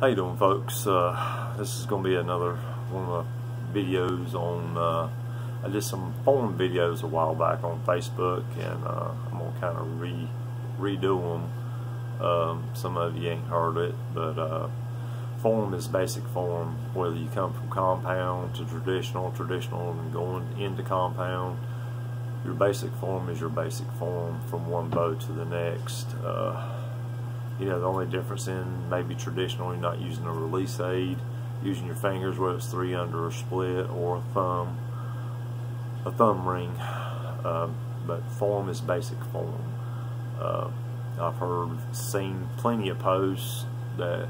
How you doing folks? Uh, this is going to be another one of the videos on, uh, I did some form videos a while back on Facebook and uh, I'm going to kind of re redo them. Um, some of you ain't heard it, but uh, form is basic form, whether you come from compound to traditional, traditional and going into compound. Your basic form is your basic form from one bow to the next. You know, the only difference in maybe traditionally not using a release aid, using your fingers, whether it's three under or split or a thumb, a thumb ring. Uh, but form is basic form. Uh, I've heard, seen plenty of posts that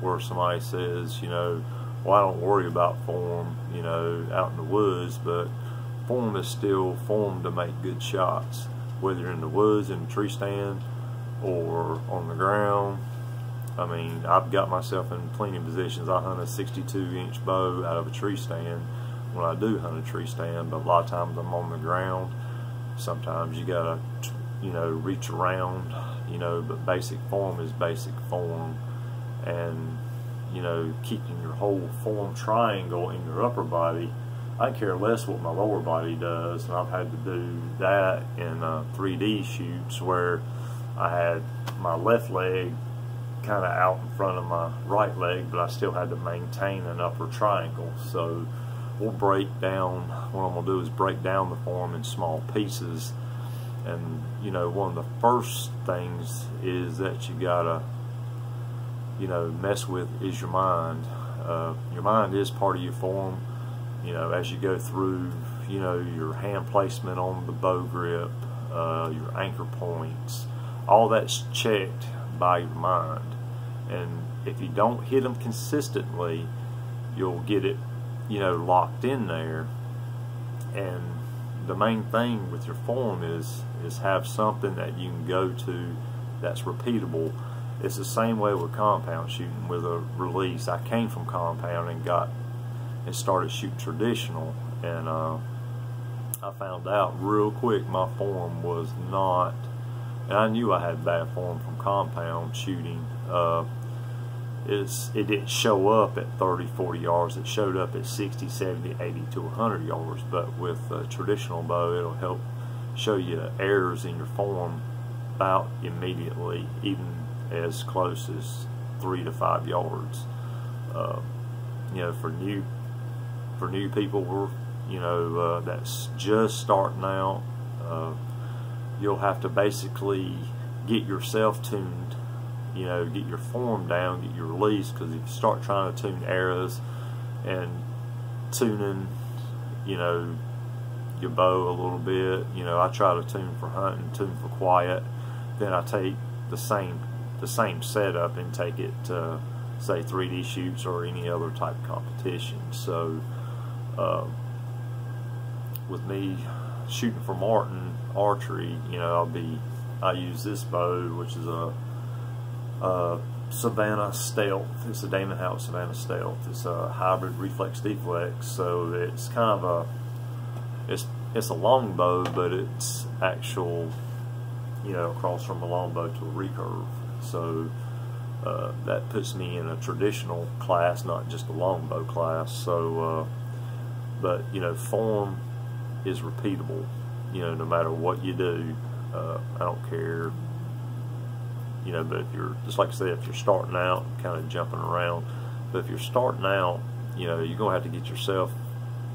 where somebody says, you know, well, I don't worry about form, you know, out in the woods, but form is still form to make good shots, whether in the woods, in a tree stand, or on the ground. I mean, I've got myself in plenty of positions. I hunt a 62 inch bow out of a tree stand when I do hunt a tree stand, but a lot of times I'm on the ground. Sometimes you gotta, you know, reach around, you know, but basic form is basic form. And, you know, keeping your whole form triangle in your upper body, I care less what my lower body does. And I've had to do that in uh, 3D shoots where I had my left leg kind of out in front of my right leg, but I still had to maintain an upper triangle. So we'll break down, what I'm going to do is break down the form in small pieces. And, you know, one of the first things is that you got to, you know, mess with is your mind. Uh, your mind is part of your form. You know, as you go through, you know, your hand placement on the bow grip, uh, your anchor points, all that's checked by your mind. And if you don't hit them consistently, you'll get it, you know, locked in there. And the main thing with your form is is have something that you can go to that's repeatable. It's the same way with compound shooting with a release. I came from compound and got and started shooting traditional and uh, I found out real quick my form was not and I knew I had bad form from compound shooting. Uh, it's, it didn't show up at 30, 40 yards. It showed up at 60, 70, 80 to 100 yards. But with a traditional bow, it'll help show you the errors in your form about immediately, even as close as three to five yards. Uh, you know, for new for new people, we're you know uh, that's just starting out. Uh, you'll have to basically get yourself tuned, you know, get your form down, get your release, because if you start trying to tune arrows and tuning, you know, your bow a little bit, you know, I try to tune for hunting, tune for quiet, then I take the same the same setup and take it to say 3D shoots or any other type of competition. So uh, with me shooting for Martin archery, you know, I'll be, I use this bow, which is a, a Savannah Stealth. It's a Damon Howatt Savannah Stealth. It's a hybrid reflex deflex, so it's kind of a, it's it's a long bow, but it's actual, you know, across from a long bow to a recurve. So uh, that puts me in a traditional class, not just a longbow class. So, uh, but you know, form is repeatable. You know, no matter what you do, uh, I don't care. You know, but if you're just like I said, if you're starting out, kind of jumping around, but if you're starting out, you know, you're gonna have to get yourself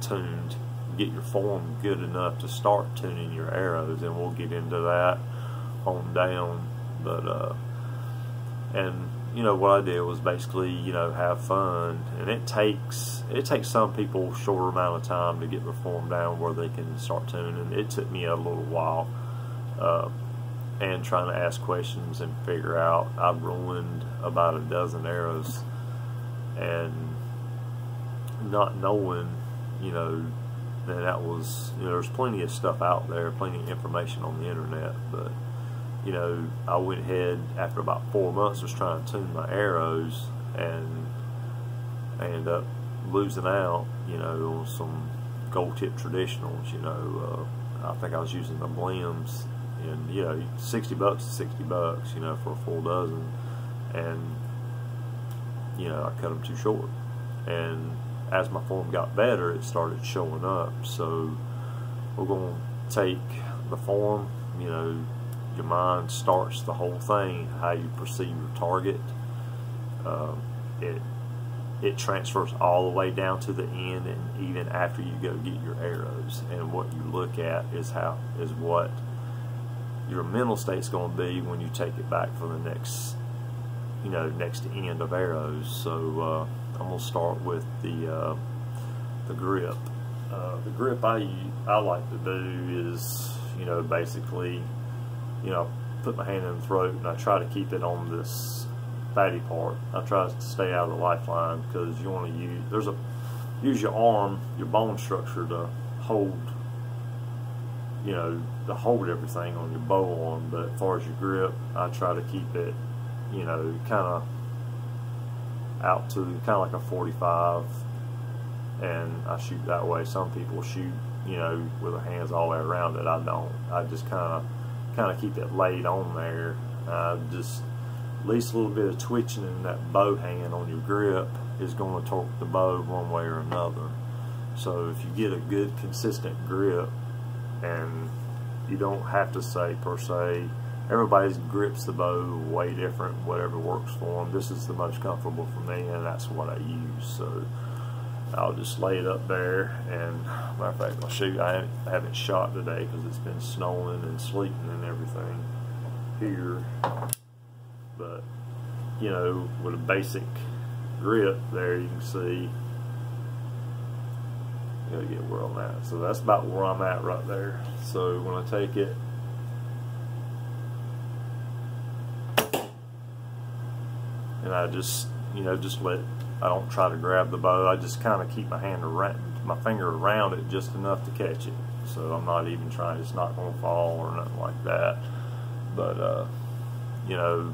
tuned, get your form good enough to start tuning your arrows, and we'll get into that on down. But uh, and you know what I did was basically you know have fun, and it takes it takes some people a shorter amount of time to get their form down where they can start tuning. It took me a little while, uh, and trying to ask questions and figure out. I've ruined about a dozen arrows, and not knowing, you know, and that was you know there's plenty of stuff out there, plenty of information on the internet, but you know, I went ahead after about four months was trying to tune my arrows and I ended up losing out, you know, on some gold tip traditionals, you know, uh, I think I was using the Blims and, you know, 60 bucks to 60 bucks, you know, for a full dozen and you know, I cut them too short. And as my form got better, it started showing up. So we're going to take the form, you know, your mind starts the whole thing, how you perceive your target. Um, it it transfers all the way down to the end and even after you go get your arrows and what you look at is how is what your mental state's going to be when you take it back for the next you know next end of arrows so uh, I'm going to start with the uh, the grip uh, the grip I I like to do is you know basically you know put my hand in the throat and I try to keep it on this fatty part. I try to stay out of the lifeline because you want to use there's a use your arm, your bone structure to hold you know to hold everything on your bow arm. But as far as your grip, I try to keep it you know kind of out to kind of like a 45 and I shoot that way. Some people shoot you know with their hands all the way around it. I don't. I just kind of kind of keep it laid on there. I just at least a little bit of twitching in that bow hand on your grip is going to torque the bow one way or another. So if you get a good consistent grip and you don't have to say per se, everybody's grips the bow way different, whatever works for them. This is the most comfortable for me and that's what I use. So I'll just lay it up there and matter of fact I'll shoot I haven't shot today because it's been snowing and sleeting and everything here. But you know with a basic grip there you can see you gotta get where I'm at. So that's about where I'm at right there. So when I take it and I just you know just let I don't try to grab the bow I just kind of keep my hand around my finger around it just enough to catch it so I'm not even trying it's not going to fall or nothing like that but uh, you know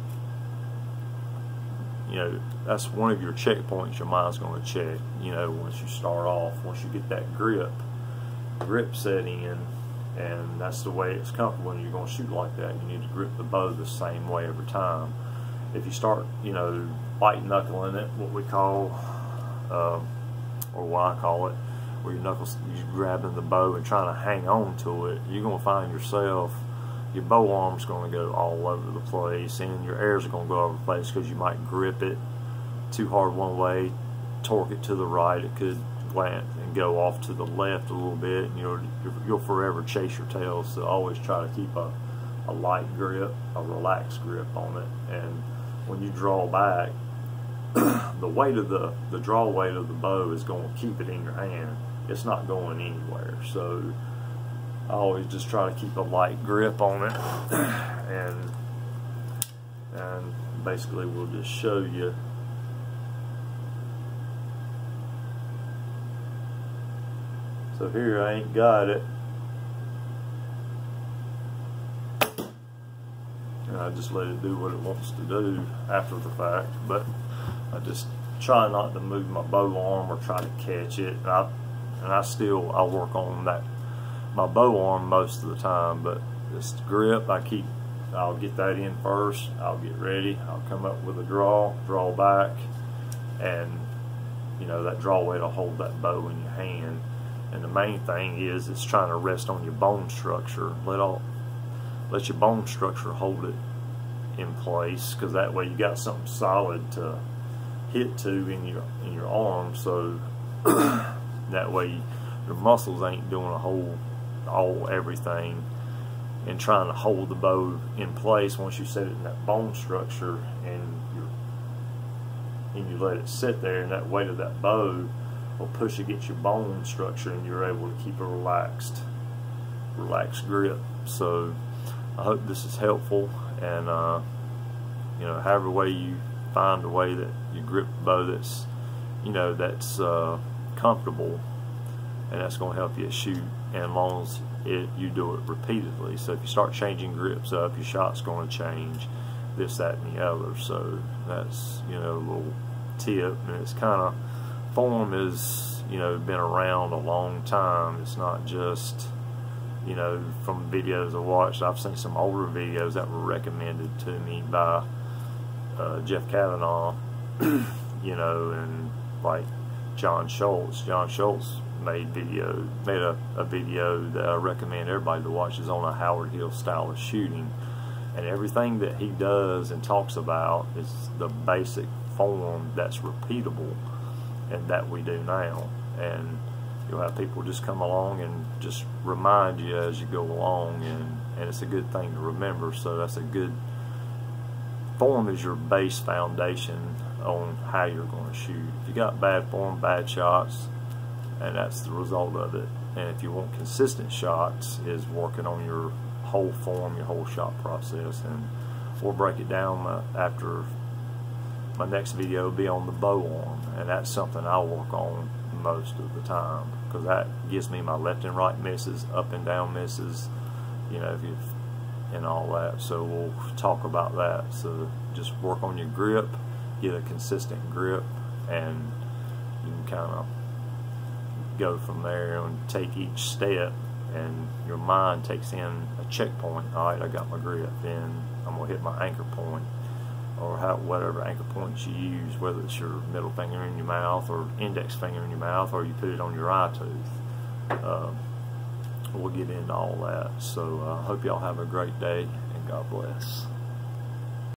you know, that's one of your checkpoints your mind's going to check, you know, once you start off, once you get that grip, grip set in, and that's the way it's comfortable when you're going to shoot like that. You need to grip the bow the same way every time. If you start, you know, white knuckling it, what we call, uh, or what I call it, where your knuckles, you're grabbing the bow and trying to hang on to it, you're going to find yourself your bow arm's going to go all over the place and your arrows are going to go all over the place because you might grip it too hard one way, torque it to the right, it could slant and go off to the left a little bit and you'll, you'll forever chase your tail so always try to keep a, a light grip, a relaxed grip on it. And when you draw back the weight of the, the draw weight of the bow is going to keep it in your hand. It's not going anywhere. So I always just try to keep a light grip on it and and basically we'll just show you so here I ain't got it and I just let it do what it wants to do after the fact but I just try not to move my bow arm or try to catch it and I, and I still I work on that my bow arm most of the time, but this grip, I keep, I'll get that in first, I'll get ready, I'll come up with a draw, draw back, and you know, that draw weight will hold that bow in your hand. And the main thing is, it's trying to rest on your bone structure. Let all, let your bone structure hold it in place, because that way you got something solid to hit to in your in your arm. So that way your muscles ain't doing a whole all everything and trying to hold the bow in place once you set it in that bone structure and you and you let it sit there and that weight of that bow will push against your bone structure and you're able to keep a relaxed relaxed grip so I hope this is helpful and uh, you know however way you find a way that you grip the bow that's you know that's uh, comfortable and that's going to help you shoot and as long as it, you do it repeatedly. So if you start changing grips up, your shot's going to change this, that, and the other. So that's, you know, a little tip. And it's kind of, form is, you know, been around a long time. It's not just, you know, from videos I watched. I've seen some older videos that were recommended to me by uh, Jeff Kavanaugh you know, and like John Schulz. John Schulz made video, made a, a video that I recommend everybody to watch. is on a Howard Hill style of shooting, and everything that he does and talks about is the basic form that's repeatable, and that we do now. And you'll have people just come along and just remind you as you go along, and and it's a good thing to remember. So that's a good form is your base foundation on how you're going to shoot. If you got bad form, bad shots, and that's the result of it. And if you want consistent shots, is working on your whole form, your whole shot process, and we'll break it down uh, after my next video will be on the bow arm, and that's something I work on most of the time because that gives me my left and right misses, up and down misses, you know, if you and all that. So we'll talk about that. So just work on your grip, get a consistent grip, and you can kind of go from there and take each step and your mind takes in a checkpoint. All right, I got my grip. Then I'm gonna hit my anchor point, or how, whatever anchor points you use, whether it's your middle finger in your mouth or index finger in your mouth, or you put it on your eye tooth. Uh, we'll get into all that. So I uh, hope y'all have a great day and God bless.